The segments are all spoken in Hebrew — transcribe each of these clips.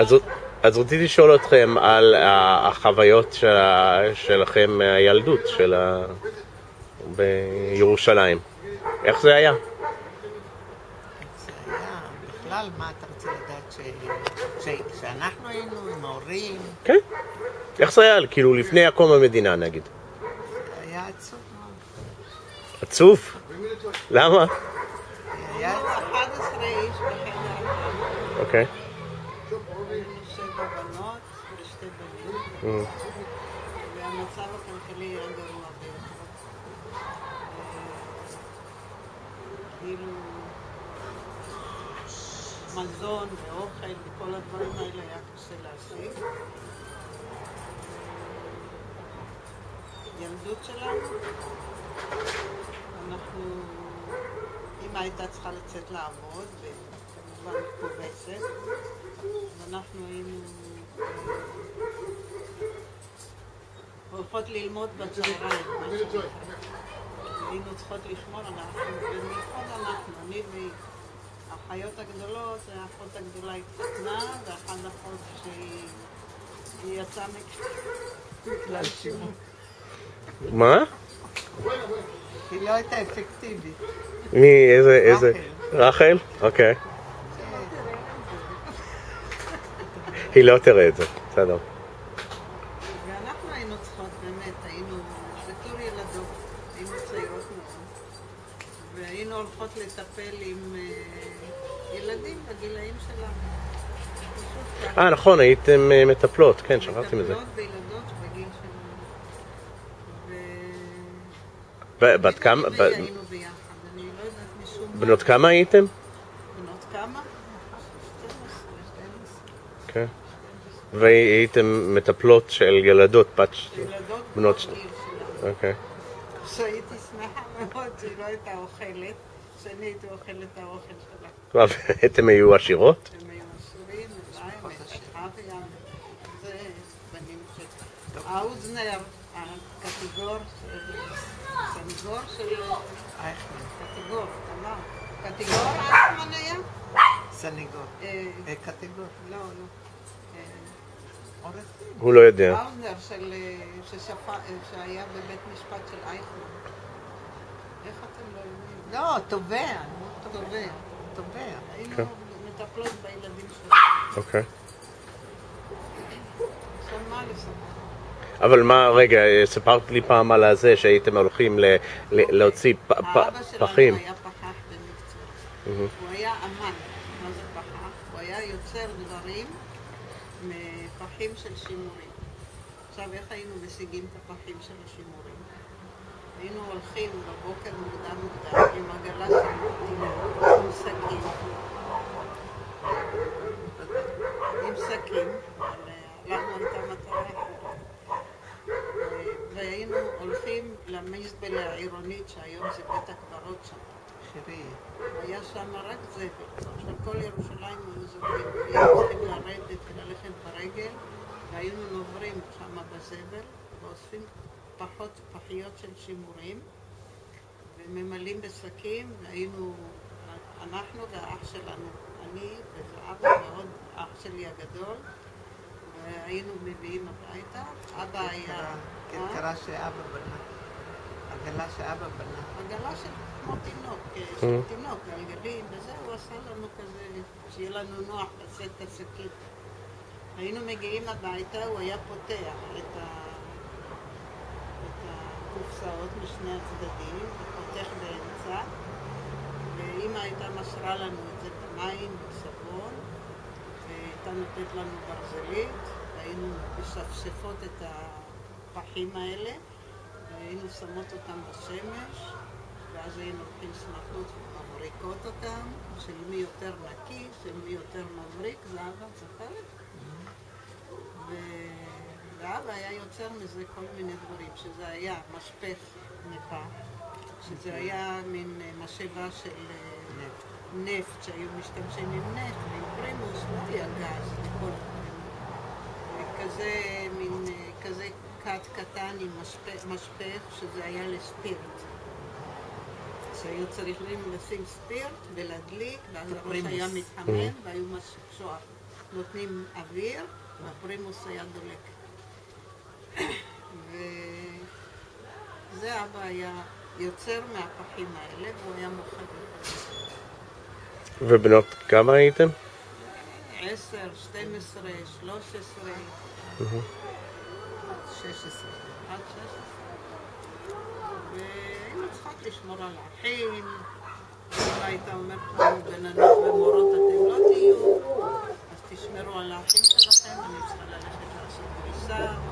אז, אז רציתי לשאול אתכם על החוויות של, שלכם מהילדות, של ה... בירושלים. איך זה היה? בכלל, מה אתה רוצה לדעת, שאנחנו היינו עם ההורים, כן. איך זה היה, כאילו, לפני הקום המדינה, נגיד? היה עצוב מאוד. עצוב? למה? היה עצוב. 11 איש בחדר אוקיי. היינו שבע בנות ושתי בנים, Mm. והמצב הכלכלי היה גרוע ביותר. כאילו, מזון ואוכל וכל הדברים האלה היה קשה להשיג. ילדות שלנו, אנחנו, אמא הייתה צריכה לצאת לעבוד, וכמובן כובסת, ואנחנו היינו אה, הולכות ללמוד בצהריים. היינו צריכות לשמור אנחנו, במיוחד אנחנו, אני והיא. האחיות הגדולות, האחות הגדולה התחתנה, ואחת אחות שהיא היא יצאה מכלל שימוש. מה? היא לא הייתה אפקטיבית. מי, איזה, איזה? רחל? אוקיי. היא לא תראה את זה, בסדר. ואנחנו היינו צריכות, באמת, היינו בתור ילדות, היינו צעירות מאוד, הולכות לטפל עם אה, ילדים בגילאים שלנו. אה, נכון, הייתם אה, מטפלות, כן, שכחתי מזה. מטפלות וילדות בגיל שלנו. בת כמה? היינו ביחד, אני לא יודעת משום מה. בנות כמה הייתם? בנות כמה? 12, 12. כן. והייתם מטפלות של ילדות בת... ילדות בנות בגיל ש- שלנו. אוקיי. שהייתי שמחה מאוד שהיא לא הייתה אוכלת, שאני הייתי אוכלת את האוכל שלה. ואתם היו עשירות? הם היו עשירים, של... האוזנר, הקטגור, הסנגור של... אייכמן, קטגור, תמר. קטגור אייכמן היה? סניגור. אה, אה, קטגור. לא, לא. אה. הוא לא יודע. האוזנר שהיה בבית משפט של אייכמן. איך אתם לא? לא, תובע. תובע. תובע. היינו. מטפלות בילדים שלנו. אוקיי. אבל מה, רגע, סיפרת לי פעם על הזה שהייתם הולכים להוציא פ- פ- האבא שלנו פחים. היה פחח במקצוע. הוא היה אמן, מה זה פחח? הוא היה יוצר דברים מפחים של שימורים. עכשיו, איך היינו משיגים את הפחים של השימורים? היינו הולכים בבוקר מוקדם מוקדם עם עגלה של עם סכין. עם אבל אה, לנו הייתה מטרה והיינו הולכים למזבלה העירונית, שהיום זה בית הקברות שם. שירי. היה שם רק זבל. עכשיו כל ירושלים היו זבלים. היינו צריכים לרדת וללכת ברגל, והיינו נוברים שם בזבל, ואוספים פחות פחיות של שימורים, וממלאים בשקים, והיינו, אנחנו והאח שלנו, אני וזהבה ועוד אח שלי הגדול, והיינו מביאים הביתה. אבא היה... אה? כרכרה שאבא בנה. עגלה שאבא בנה. עגלה של כמו תינוק, אה, של תינוק, גלגלים, וזה הוא עשה לנו כזה, שיהיה לנו נוח לשאת את השקית. היינו מגיעים הביתה, הוא היה פותח את, ה... את הקופסאות משני הצדדים, ופותח באמצע, ואימא הייתה מסרה לנו את זה במים, בסבון, והייתה נותנת לנו ברזלית, והיינו משפשפות את הפחים האלה, והיינו שמות אותם בשמש, ואז היינו לוקחים סמכות ומבריקות אותם, של מי יותר נקי, של מי יותר מבריק, זהבה, זוכרת? ו- ואבא היה יוצר מזה כל מיני דברים, שזה היה משפך נפח, שזה היה מין אה, משאבה של אה, נפט, שהיו משתמשים עם נפט ועם פרימוס, לא היה גז הדברים. וכזה מין, אה, כזה כת קטן עם משפך, משפך שזה היה לספירט. שהיו צריכים לשים ספירט ולהדליק, ואז הראש היה מתחמם והיו מש- שואר. נותנים אוויר, והפרימוס היה דולק. וזה אבא היה יוצר מהפחים האלה, והוא היה מוכר. ובנות כמה הייתם? עשר, 12, 13, עד 16. עד 16. והיינו צריכות לשמור על האחים. אמא הייתה אומרת לנו, גננות ומורות אתם לא תהיו, אז תשמרו על האחים שלכם, אני צריכה ללכת לעשות צריכה...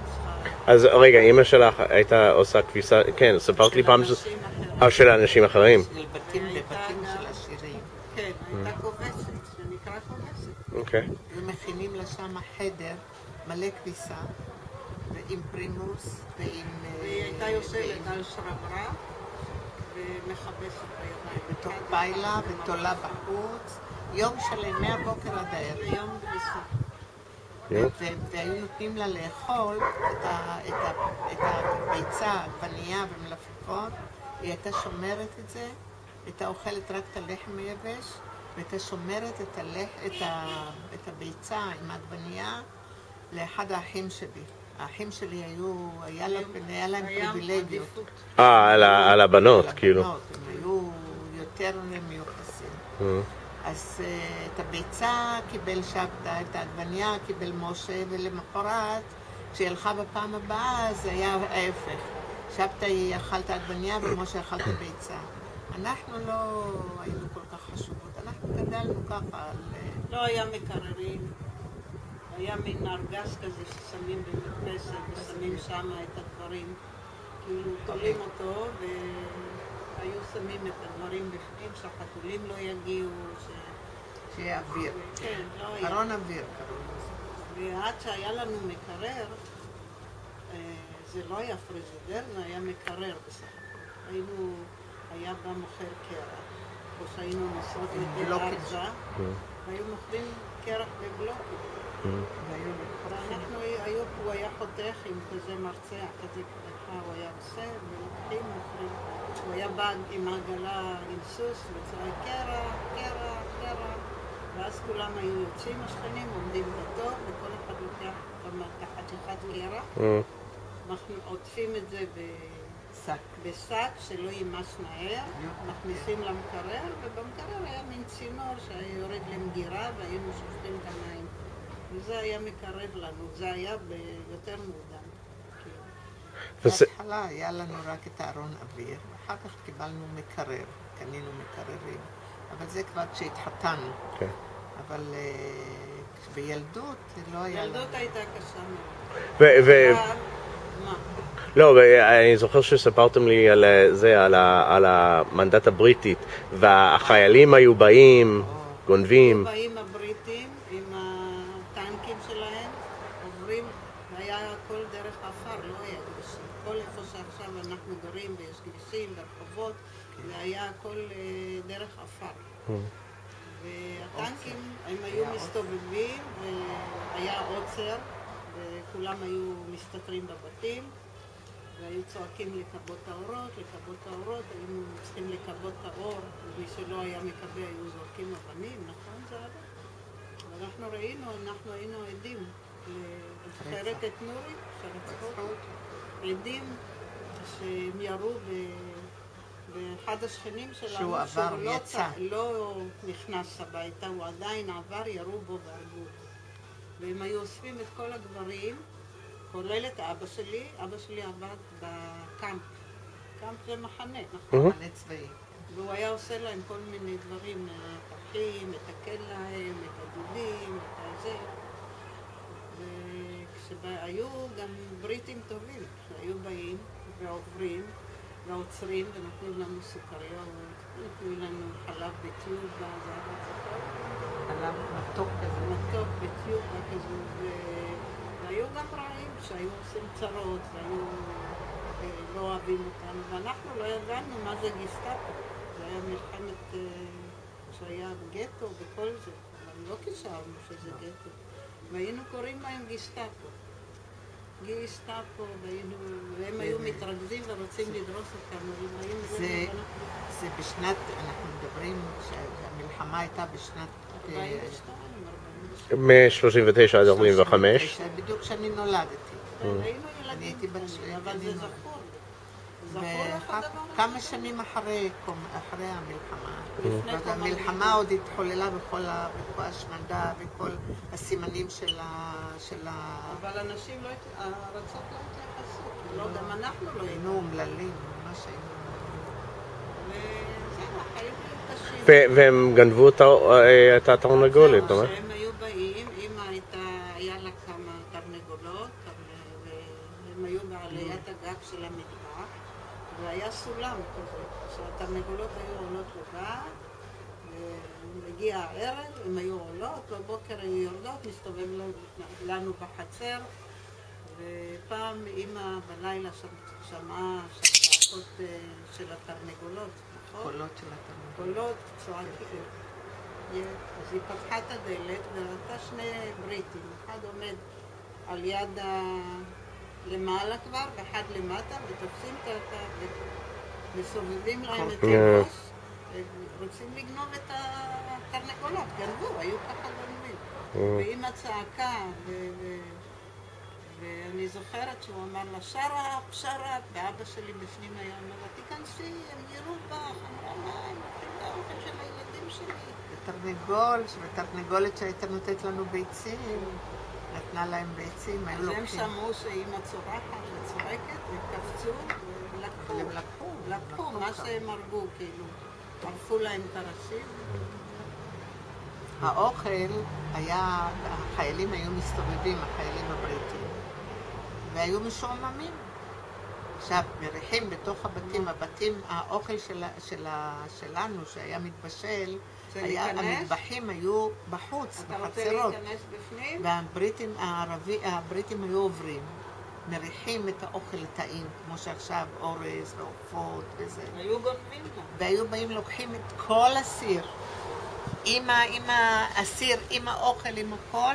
אז רגע, אימא שלך הייתה עושה כביסה, כן, סיפרת לי פעם אחרים. אה, של אנשים אחרים. של בתים לבתים של עשירים. כן, הייתה כובסת, זה נקרא כובסת. אוקיי. ומכינים לה שם חדר מלא כביסה, ועם פרימוס, ועם... אה, והיא הייתה יושבת על שרברב ומכבסת בידיים. בתוך ביילה ותולה בחוץ, יום שלם, מהבוקר עד הערב. ביום כביסה. ו- והיו נותנים לה לאכול את, הביצה, עגבנייה ומלפפון, היא הייתה שומרת את זה, הייתה אוכלת רק את הלחם היבש, והייתה שומרת את, הלח, את, ה, את הביצה עם העגבנייה לאחד האחים שלי. האחים שלי היו, היה, לה, היה להם פריבילגיות. אה, על הבנות, כאילו. הם היו יותר מיוחסים. אז אה, את הביצה קיבל שבתא, את העגבנייה קיבל משה, ולמחרת, כשהיא הלכה בפעם הבאה, זה היה ההפך. שבתא היא אכל את העגבנייה ומשה אכל את הביצה. אנחנו לא היינו כל כך חשובות, אנחנו גדלנו ככה על... אה, לא היה מקררים, היה מין ארגז כזה ששמים במדפסת ושמים שם את הדברים. כאילו תולים אותו והיו שמים את הדברים בפנים שהחתולים לא יגיעו, ש... שיהיה אוויר. כן, לא היה. ארון אוויר. ועד שהיה לנו מקרר, אה, זה לא היה פריזידר, זה היה מקרר בסך הכל. היינו, היה בא מוכר קרח, או שהיינו נוסעות בלוקים. ארזה, והיו מוכרים קרח בבלוקים. ואנחנו, היו, הוא היה חותך עם כזה מרצע, כזה ככה הוא היה עושה, ולוקחים, מוכרים. הוא היה בא עם עגלה, עם סוס, וצועק קרח, קרח, קרח. ואז כולם היו יוצאים, השכנים, עומדים בתור, וכל אחד לוקח החתיכת קרח. אה. אנחנו עוטפים את זה ב- שק. בשק שלא יימס מהר, מכניסים למקרר, ובמקרר היה מין צינור שהיה יורד למגירה והיינו שופכים את המים. וזה היה מקרב לנו, זה היה ב- יותר מוקדם. וזה- בהתחלה היה לנו רק את הארון אוויר, ואחר כך קיבלנו מקרר, קנינו מקררים. אבל זה כבר כשהתחתנו. כן. אבל אה, בילדות לא היה לנו. ילדות הייתה קשה מאוד. ו- ו-? לא, ואני זוכר שסיפרתם לי על אה, זה, על ה- על המנדט הבריטית, והחיילים היו באים, גונבים. באים הבריטים עם הטנקים שלהם, עוברים, והיה הכל דרך עפר, לא היה כבישים. כל איפה שעכשיו אנחנו גרים ויש כבישים ורחובות, זה היה הכל אה, דרך עפר. והטנקים, הם היו מסתובבים, והיה עוצר, וכולם היו מסתתרים בבתים, והיו צועקים לכבות האורות, לכבות האורות, היינו צריכים לכבות את האור, ומי שלא היה מכבה היו זורקים אבנים, נכון זה היה? ואנחנו ראינו, אנחנו היינו עדים, זוכרת את נורי, שרצחו? עדים שהם ירו ב- באחד השכנים שלנו, שהוא עבר לא ויצא. צ- לא נכנס הביתה, הוא עדיין עבר, ירו בו והרגו אותו. והם היו אוספים את כל הגברים, כולל את אבא שלי, אבא שלי עבד בקאמפ. קאמפ זה מחנה, נכון? מחנה צבאי. והוא היה עושה להם כל מיני דברים, אה, פחים, מתקן להם, את הדודים, את הזה. וכשהיו גם בריטים טובים, שהיו באים ועוברים ועוצרים ונותנים לנו סוכריות, נתנו לנו חלב בטיובה, זה היה בצפון, עליו מתוק כזה. מתוק בטיובה כזו, והיו גם רעים שהיו עושים צרות והיו אה, לא אוהבים אותנו, ואנחנו לא ידענו מה זה גסטאפו. זה היה מלחמת, אה, שהיה גטו וכל זה, אבל לא קישרנו שזה גטו. והיינו קוראים להם גסטאפו. והיינו, והם היו מתרכזים ורוצים לדרוס אותנו, אם היינו... זה- זה בשנת, אנחנו מדברים שהמלחמה הייתה בשנת... אה, 42, מ-39 עד 45. 39, בדיוק כשאני נולדתי. היינו אני ילדים הייתי בת אבל זה. זכור. זכור לך ואחר- הדבר הזה? כמה שנים אחרי אחרי המלחמה. המלחמה. עוד התחוללה בכל ההשמדה וכל הסימנים של ה... של ה... אבל אנשים לא, הארצות לא התייחסו. לא, גם אנחנו לא היינו. אומללים, ממש היינו... והם גנבו את אה, התרנגולת, זהו, לא? שהם היו באים, אמא הייתה, היה לה כמה תרנגולות, והם היו בעליית הגג של המטבח, והיה סולם כזה, שהתרנגולות היו עולות לבד, והגיע הערב, הן היו עולות, בבוקר היו יורדות, מסתובב לנו בחצר, ופעם אימא בלילה שמ- שמעה צעקות אה, של התרנגולות, נכון? קולות של התרנגולת. קולות צועקים. אז היא פתחה את הדלת וראתה שני בריטים, אחד עומד על יד ה... למעלה כבר, ואחד למטה, ותופסים את ה... מסובבים להם את אה. הראש, ורוצים לגנוב את התרנגולות, גנבו, היו ככה גונבים. ואימא צעקה, ו... ו... ואני זוכרת שהוא אמר לה, שרף, שרף, ואבא שלי בפנים היה אומר לה, תיכנסי, הם יראו בך. אמרה, מה, הם לוקחים את האוכל של הילדים שלי. ותרנגול, ותרנגולת שהייתה נותנת לנו ביצים, נתנה להם ביצים, היו אז הם לוקחים. שמעו שאימא צורחת וצועקת, הם קפצו ולקחו. הם לקחו, לקחו, מה. שהם הרגו, כאילו. ערפו להם את הראשים. האוכל היה, החיילים היו מסתובבים, החיילים הבריטים, והיו משועממים. עכשיו, מריחים בתוך הבתים, הבתים, האוכל של, של, שלנו שהיה מתבשל? המטבחים היו בחוץ, אתה רוצה בחצרות. להיכנס בפנים? והבריטים, הערבי, הבריטים היו עוברים, מריחים את האוכל הטעים, כמו שעכשיו אורז ועופות וזה. היו גונבים גם. והיו באים לוקחים את כל הסיר, עם, ה, עם הסיר, עם האוכל, עם הכל,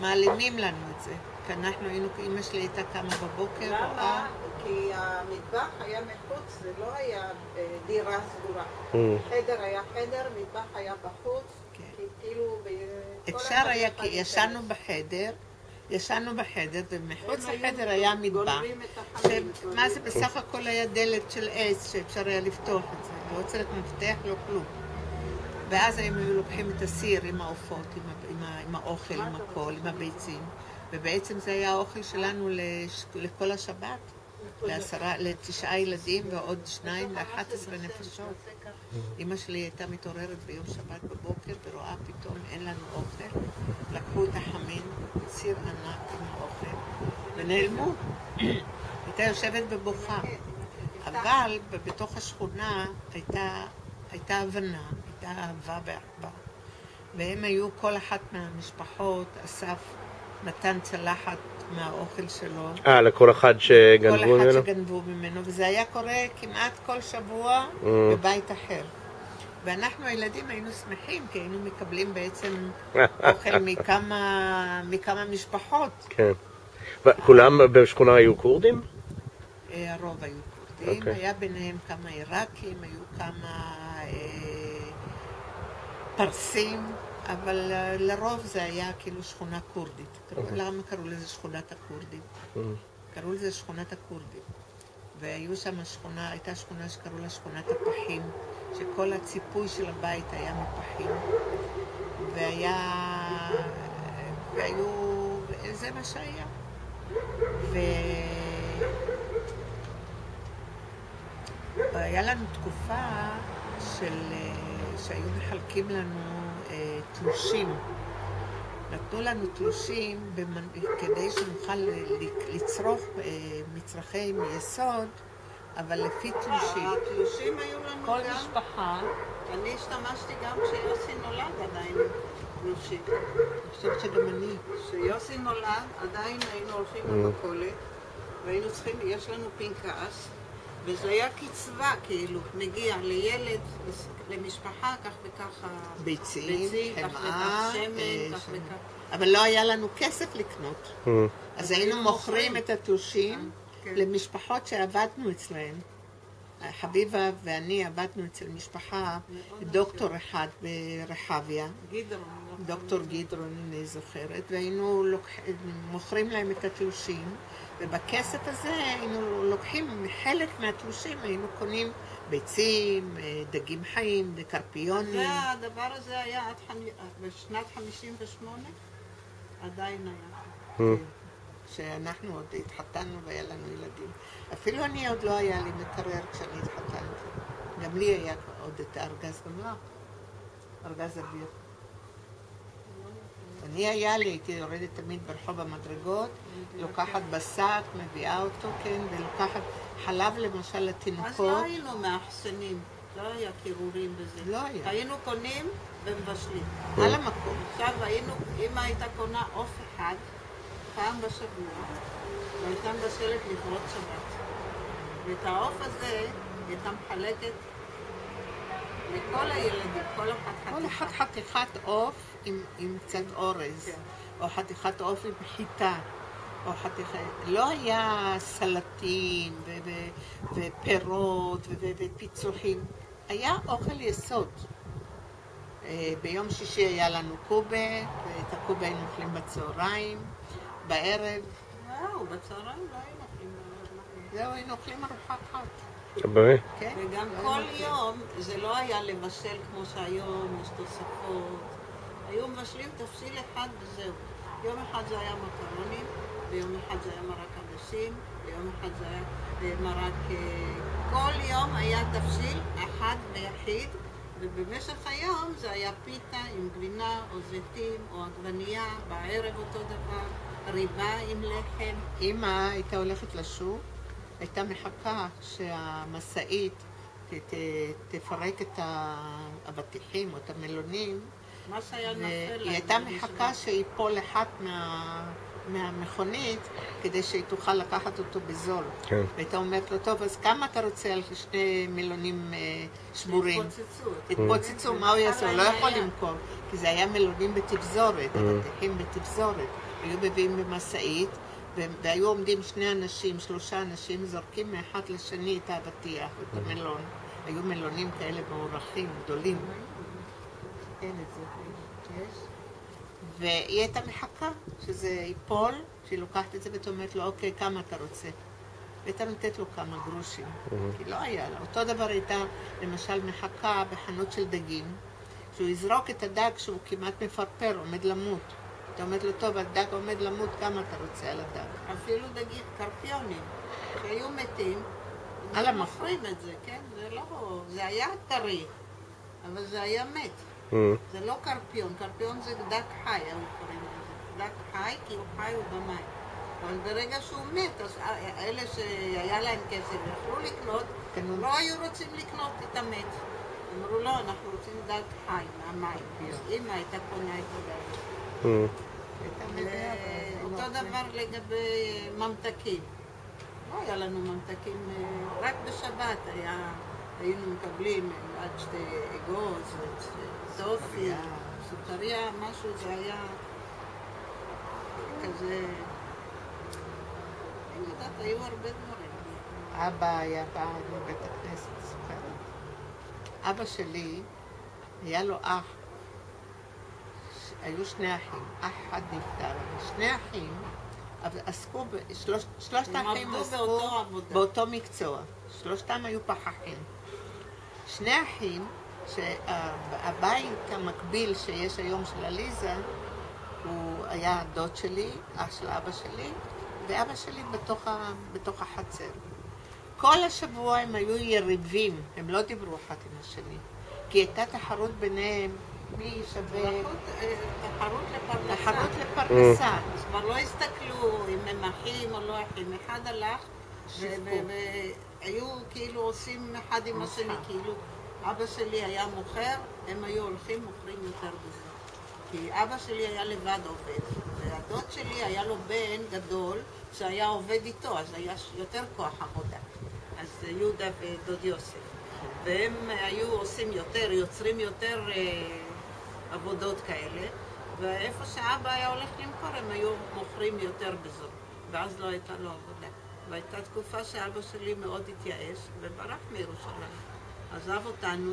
מעלימים לנו את זה. כי אנחנו היינו, אמא שלי הייתה קמה בבוקר? רואה, כי המטבח היה מחוץ, זה לא היה אה, דירה סגורה. Mm. חדר היה חדר, מטבח היה בחוץ. כן. כי כאילו... אפשר היה, כי ישנו. בחדר, ישנו בחדר, ומחוץ לחדר היה מטבח. מה זה בסך הכל היה דלת של עץ שאפשר היה לפתוח את זה, לא צריך מפתח, לא כלום. ואז הם היו לוקחים את הסיר עם העופות, עם, עם, עם האוכל, עם הכל? עם הביצים, ובעצם זה היה האוכל שלנו לש... לכל השבת, לעשרה, לתשעה ילדים ועוד שניים, לאחת עשרה נפשות. אמא שלי הייתה מתעוררת ביום שבת בבוקר ורואה פתאום אין לנו אוכל. לקחו את החמין, סיר ענק עם האוכל, ונעלמו. הייתה יושבת ובוכה. אבל בתוך השכונה הייתה, הייתה הבנה, הייתה אהבה ואחווה. והם היו, כל אחת מהמשפחות, אסף נתן צלחת מהאוכל שלו. אה, לכל אחד כל שגנבו אחד ממנו? שגנבו ממנו, וזה היה קורה כמעט כל שבוע Mm. בבית אחר. ואנחנו הילדים היינו שמחים, כי היינו מקבלים בעצם אוכל מכמה, מכמה משפחות. כן. וכולם בשכונה היו כורדים? אה, הרוב היו כורדים, אוקיי. היה ביניהם כמה עיראקים, היו כמה אה, פרסים, אבל אה, לרוב זה היה כאילו שכונה כורדית. קראו- אוקיי. למה קראו לזה שכונת הכורדים? Mm. קראו לזה שכונת הכורדים. והיו שם שכונה, הייתה שכונה שקראו לה שכונת הפחים, שכל הציפוי של הבית היה מפחים. והיה... והיו... זה מה שהיה. ו... היה לנו תקופה של... אה, שהיו מחלקים לנו תלושים. נתנו לנו תלושים. כדי שנוכל לצרוך אה, מצרכי יסוד, אבל לפי תלושים. התלושים היו לנו כל גם, משפחה, אני השתמשתי גם כשיוסי נולד עדיין תלושים. אני חושבת שגם אני, כשיוסי נולד עדיין היינו הולכים למכולת והיינו צריכים, יש לנו פנקס וזה היה קצבה כאילו, מגיע לילד, למשפחה כך וככה ביצים, ביצים, כך חמאה, וכך שמן, אה, כך שמן. וכך. אבל לא היה לנו כסף לקנות. Mm. אז היינו מוכרים את התלושים כן. למשפחות שעבדנו אצלהן. חביבה ואני עבדנו אצל משפחה, דוקטור אחד ברחביה, גדעון, דוקטור גדרון, אני זוכרת, והיינו לוקח, מוכרים להם את התלושים, ובכסף הזה היינו לוקחים, חלק מהתלושים היינו קונים ביצים, אה, דגים חיים, קרפיונים. זה הדבר הזה היה עד חמ- בשנת 58, עדיין היה. שאנחנו עוד התחתנו והיה לנו ילדים. אפילו אני עוד לא היה לי מקרר כשאני התחתנתי. גם לי היה עוד את הארגז, גם לך. ארגז אוויר. אני היה לי, הייתי יורדת תמיד ברחוב המדרגות, לוקחת בשק, מביאה אותו, כן, ולוקחת חלב למשל אז לא לתינוקות. היינו מאחסנים, לא היה קירורים בזה. לא היה. היינו קונים ומבשלים. על המקום. עכשיו היינו, אמא הייתה קונה עוף אחד פעם בשבוע, והייתה מבשלת לכבוד שבת. ואת העוף הזה הייתה מחלקת לכל הילדים, כל אחת כל חתיכה. חתיכת עוף עם, עם קצת אורז, כן. או חתיכת עוף עם חיטה, או חתיכת... לא היה סלטים ו- ו- ופירות ו- ו- ופיצוחים, היה אוכל יסוד. אה, ביום שישי היה לנו קובה, ואת הקובה היינו אוכלים בצהריים, בערב, זהו, בצהריים לא היינו אוכלים זהו, היינו אוכלים ארוחת חג, באמת? כן? וגם לא כל. יום זה לא היה לבשל כמו שהיום, יש תוספות. היו מבשלים תבשיל אחד וזהו. יום אחד זה היה מקרונים, ביום אחד זה היה מרק עדשים, ביום אחד זה היה אה, מרק... אה, כל יום היה תבשיל אחד ויחיד, ובמשך היום זה היה פיתה עם גבינה או זיתים או עגבנייה, בערב אותו דבר, ריבה עם לחם. אמא הייתה הולכת לשוק, הייתה מחכה שהמשאית ת- ת- תפרק את האבטיחים או את המלונים, מה שהיה נופל להם. והיא הייתה. מחכה שיפול אחד מה... מהמכונית כדי שהיא תוכל לקחת אותו בזול. כן. והייתה אומרת לו, טוב, אז כמה אתה רוצה על שני מלונים אה, שבורים? התפוצצו. התפוצצו, מה הוא יעשה? הוא לא יכול. למכור, כי זה היה מלונים בתפזורת, Mm. אבטיחים בתפזורת. היו מביאים במשאית, והיו עומדים שני אנשים, שלושה אנשים, זורקים מאחד לשני את האבטיח, את Mm. המלון. היו מלונים כאלה מוערכים, גדולים. אין את זה, יש. והיא הייתה מחכה שזה ייפול, שהיא לוקחת את זה והיא אומרת לו, אוקיי, כמה אתה רוצה? והייתה נותנת לו כמה גרושים, כי לא היה לה. אותו דבר הייתה, למשל, מחכה בחנות של דגים, שהוא יזרוק את הדג שהוא כמעט מפרפר, עומד למות. אתה אומרת לו, טוב, הדג עומד למות, כמה אתה רוצה על הדג? אפילו דגים, קרפיונים, שהיו מתים, על. מוכרים את זה, כן? זה לא... זה היה טרי, אבל זה היה מת. זה לא קרפיון, קרפיון זה דג חי, קוראים לזה. דג חי, כי הוא חי הוא במים. אבל ברגע שהוא מת, אז אלה שהיה להם כסף יכלו לקנות, קנו. לא היו רוצים לקנות את המת. אמרו, לא, אנחנו רוצים דג חי מהמים. אז אמא הייתה קונה את הדג. אבל אותו לא, דבר לגבי ממתקים. לא היה לנו ממתקים, אה, רק בשבת היה, היינו מקבלים עד שתי אגוז, טופי, סוכריה. סוכריה, משהו, זה היה כזה... אני יודעת, היו הרבה דברים. אבא היה בא מבית הכנסת, זוכרת? אבא שלי, היה לו אח, היו שני אחים, אח אחד נפטר, שני אחים עסקו, ב- שלוש, שלושת האחים עסקו באותו. באותו מקצוע, שלושתם היו פחחים. שני אחים, שהבית המקביל שיש היום של עליזה, הוא היה דוד שלי, אח של אבא שלי, ואבא שלי בתוך, ה, בתוך החצר. כל השבוע הם היו יריבים, הם לא דיברו אחד עם השני. כי הייתה תחרות ביניהם, מי שווה... תחרות, אה, תחרות לפרנסה. תחרות לפרנסה. אז כבר לא הסתכלו אם הם אחים או לא אחים. אחד הלך, ו- שיווקו. ו- והיו כאילו עושים אחד עם השני. כאילו אבא שלי היה מוכר, הם היו הולכים מוכרים יותר בזה. כי אבא שלי היה לבד עובד, והדוד שלי היה לו בן גדול שהיה עובד איתו, אז היה יותר כוח עבודה. אז יהודה ודוד יוסף. והם היו עושים יותר, יוצרים יותר אה, עבודות כאלה, ואיפה שאבא היה הולך למכור, הם היו מוכרים יותר בזול. ואז לא הייתה לו עבודה. והייתה תקופה שאבא שלי מאוד התייאש וברח מירושלים. עזב אותנו,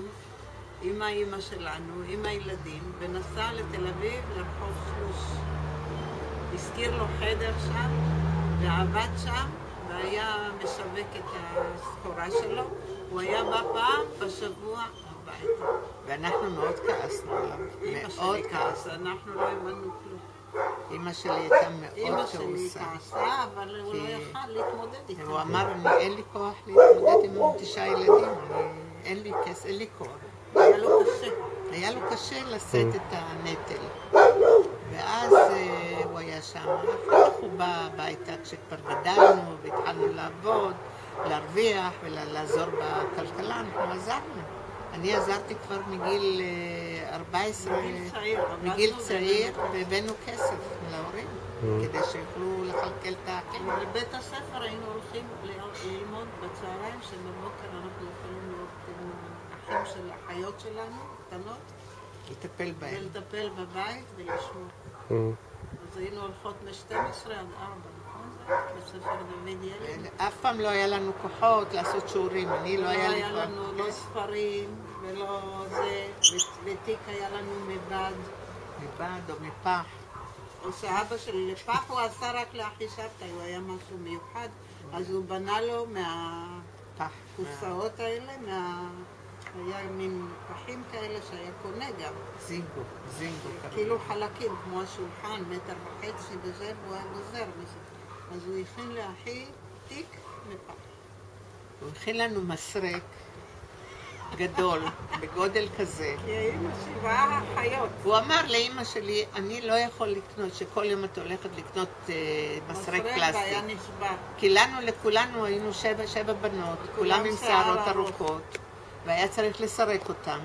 עם האימא שלנו, עם הילדים, ונסע לתל אביב לרחוב שלוש. השכיר לו חדר שם, ועבד שם, והיה משווק את הסחורה שלו. הוא היה בא פעם בשבוע הביתה. ואנחנו מאוד כעסנו עליו. מאוד כעסנו. כעס, אנחנו לא הבנו כלום. אמא שלי הייתה מאוד שלי כעוסה. כעסה, אבל הוא לא יכל להתמודד איתה. הוא אמר, "אני- אין לי כוח להתמודד עם תשעה ילדים, אין לי כסף, אין לי כוח. היה לו קשה. היה לו קשה לשאת את הנטל. ואז אה, הוא היה שם. אחר כך הוא בא הביתה כשכבר גדלנו והתחלנו לעבוד, להרוויח ולעזור בכלכלה, אנחנו עזרנו. אני עזרתי כבר מגיל אה, 14, מגיל צעיר, מגיל צעיר, והבאנו. כסף להורים, כדי שיוכלו לכלכל את האחים. לבית הספר היינו הולכים ללמוד בצהריים, שבבוקר אנחנו יכולים להיות עם האחים של האחיות שלנו, קטנות, לטפל בהם. ולטפל בבית ולשמור. Mm. אז היינו הולכות מ-12 עד 4, היה ילד. אף פעם לא היה לנו כוחות לעשות שיעורים, אני לא לא היה לי היה כבר לנו לא. ספרים ולא זה, ותיק היה לנו מבד. מבד או מפח. או שאבא שלי לפח הוא עשה רק לאחי שבתאי, הוא היה משהו מיוחד, אז הוא בנה לו. מהקופסאות האלה, מה... היה מין פחים כאלה שהיה קונה גם, זינגו, זינגו. כאילו חלקים, כמו השולחן, מטר וחצי וזה, והוא היה גוזר מזה. אז הוא הכין לאחי תיק מפח. הוא הכין לנו מסרק גדול, בגודל כזה. כי היינו שבעה אחיות. הוא אמר לאימא שלי, אני לא יכול לקנות, שכל יום את הולכת לקנות אה, מסרק פלסטיק. כי לנו, לכולנו היינו שבע, שבע בנות, כולם עם שערות. ארוכות, והיה צריך לסרק אותם.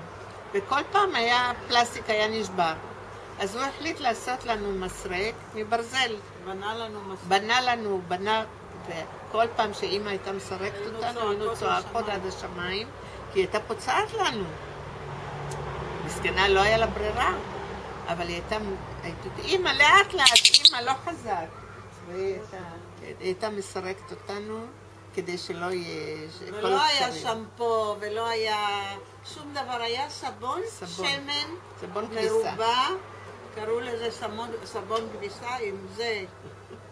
וכל פעם היה, פלסטיק היה נשבר. אז הוא החליט לעשות לנו מסרק מברזל. בנה לנו. בנה לנו, בנה, וכל פעם שאימא הייתה מסרקת אותנו, היינו צועקות. עד השמיים, כי היא הייתה פוצעת לנו. מסכנה, לא היה לה ברירה, אבל היא הייתה, הייתה אימא, לאט לאט, אימא, לא חזק. והיא הייתה, מסרקת אותנו כדי שלא יהיה... ולא היה. שמפו, ולא היה שום דבר, היה סבון, סבון. שמן, סבון. מרובע, קראו לזה סבון, סבון כביסה, עם זה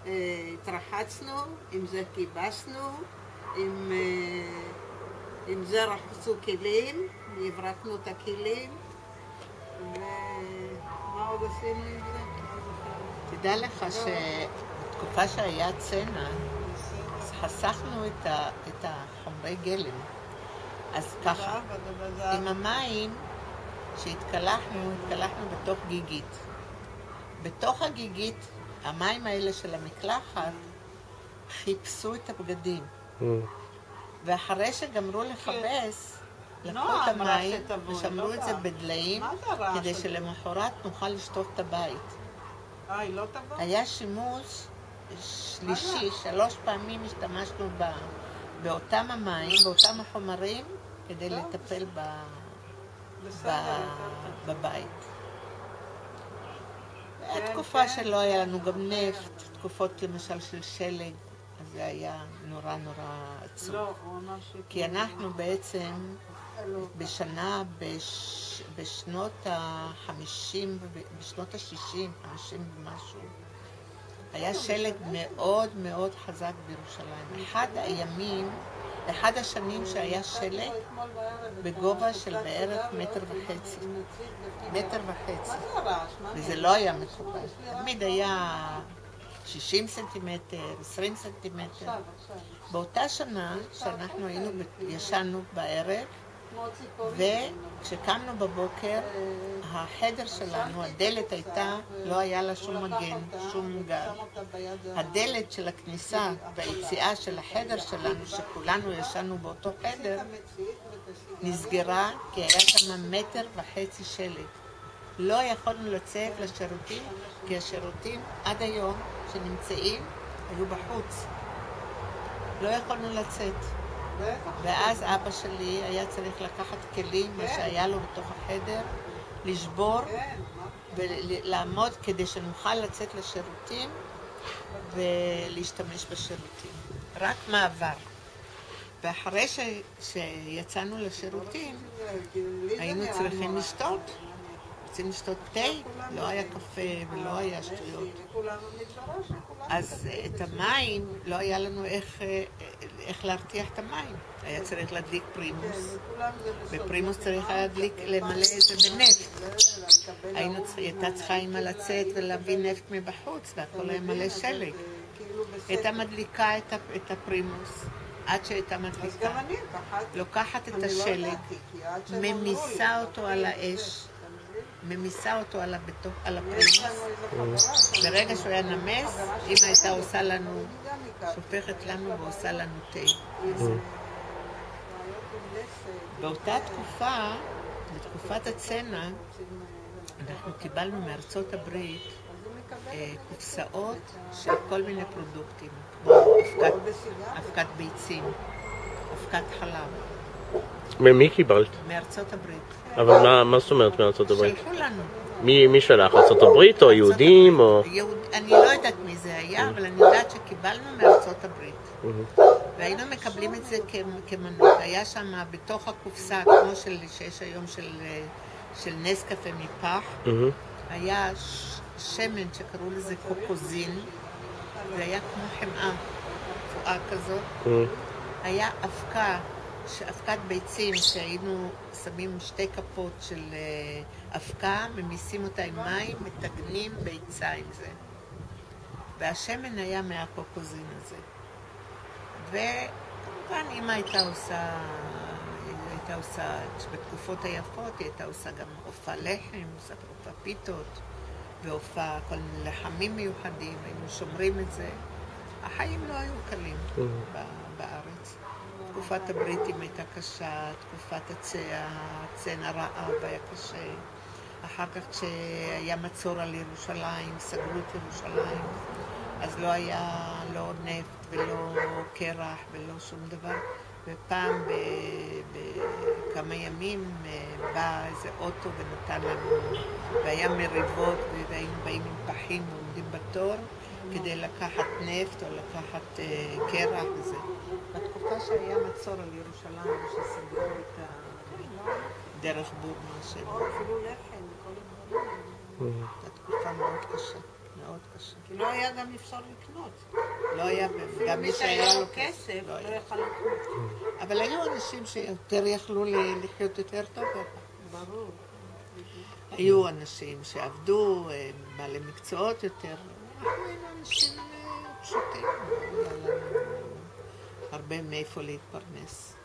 אה, התרחצנו, עם זה כיבסנו, עם, אה, עם זה רחצו כלים, הברקנו את הכלים, ומה עוד עשינו עם זה? לא. תדע לך שבתקופה שהיה צנע, חסכנו את, ה, את החומרי גלם. אז ככה, עם המים שהתקלחנו, התקלחנו בתוך גיגית. בתוך הגיגית, המים האלה של המקלחת חיפשו את הבגדים. Mm. ואחרי שגמרו לכבס, לקחו את המים ושמרו לא את זה. בדליים, מה זה הרעש כדי? שלמחרת נוכל לשטוף את הבית. אה, היא לא תבוא? היה שימוש שלישי, שלוש פעמים השתמשנו באותם המים, באותם החומרים, כדי לטפל ב, ב, בסדר, בבית. כן, הייתה תקופה כן. שלא היה לנו גם נפט, תקופות למשל של שלג, אז זה היה נורא נורא עצוב. לא, הוא אמר ש... כי אנחנו בעצם לא. בשנה, בש, בשנות ה-50, בשנות ה-60, 50 ומשהו, היה שלג מאוד מאוד חזק בירושלים. אחד הימים, אחד השנים שהיה שלג, בגובה של בערך מטר וחצי. מטר וחצי. וזה זה? לא היה מכובד. תמיד היה 60 סנטימטר, 20 סנטימטר. באותה שנה שאנחנו היינו, ישנו בערב. וכשקמנו בבוקר, החדר שלנו, הדלת הייתה, לא היה לה שום מגן, שום גל. הדלת של הכניסה והיציאה של החדר שלנו, שכולנו ישנו באותו חדר, נסגרה כי היה שם מטר וחצי שלג. לא יכולנו לצאת לשירותים, כי השירותים עד היום שנמצאים היו בחוץ. לא יכולנו לצאת. ואז אבא שלי היה צריך לקחת כלים, מה שהיה לו בתוך החדר, לשבור ולעמוד כדי שנוכל לצאת לשירותים ולהשתמש בשירותים. רק מעבר. ואחרי ש... שיצאנו לשירותים, לי זה היינו צריכים. לשתות. רוצים לשתות תה, לא היה קפה ולא היה שטויות. אז אה, את המים, לא היה לנו איך, אה, איך להרתיח את המים. היה צריך להדליק פרימוס. ופרימוס צריך היה להדליק, למלא את זה בנפט. הייתה צריכה אימא לצאת ולהביא נפט מבחוץ, והכל היה מלא שלג. הייתה מדליקה את, הפרימוס, עד שהייתה מדליקה. לוקחת את לא השלג, ממיסה אותו על "אתה האש? ממיסה אותו על, הבתוך, על שאני- ברגע שהוא היה נמס, אמא הייתה עושה לנו. שופכת לנו ועושה לנו תה. באותה תקופה, בתקופת הצנע, אנחנו קיבלנו מארצות הברית אה. קופסאות של כל מיני פרודוקטים, כמו. אבקת ביצים, אבקת חלב, ממי קיבלת? מארצות הברית. אבל מה- מה זאת אומרת מארצות הברית? שלחו לנו. מי מי שלח? ארצות הברית או יהודים או... יהוד... אני לא יודעת מי זה היה, אבל אני יודעת שקיבלנו מארצות הברית. והיינו מקבלים את זה כמנות. היה שם בתוך הקופסה, כמו של, שיש היום של, אה, של נס קפה מפח. היה שמן שקראו לזה קוקוזין, זה היה כמו חמאה, תפואה כזאת. היה אבקה, אבקת ביצים שהיינו שמים שתי כפות של אה, אבקה, ממיסים אותה עם מים, מטגנים ביצה עם זה. והשמן היה מהקוקוזין הזה. וכמובן אמא הייתה עושה, הייתה עושה, בתקופות היפות היא הייתה עושה גם עופה לחם, עושה עופה פיתות, ועופה כל מיני לחמים מיוחדים, היינו שומרים את זה. החיים לא היו קלים ב- בארץ. תקופת הבריטים הייתה קשה, תקופת הצ- הצנע רעב היה קשה. אחר כך כשהיה מצור על ירושלים, סגרו את ירושלים, אז לא היה לא נפט ולא קרח ולא שום דבר. ופעם בכמה ימים אה, בא איזה אוטו ונתן לנו, והיה מריבות והיינו באים עם פחים ועומדים בתור כדי לקחת נפט או לקחת אה, קרח וזה. בתקופה שהיה מצור על ירושלים, שסגרו את ה... דרך בורמה של... או אפילו לחם, כל הדברים. הייתה תקופה מאוד קשה, מאוד קשה. כי לא היה גם אפשר לקנות. לא היה, גם מי שהיה לו כסף, לא לא. יכל לקנות. אבל היו אנשים שיותר יכלו לחיות יותר טוב. ברור. היו אנשים שעבדו, בעלי מקצועות יותר. אנחנו היינו אנשים אה, פשוטים, לא הרבה מאיפה להתפרנס.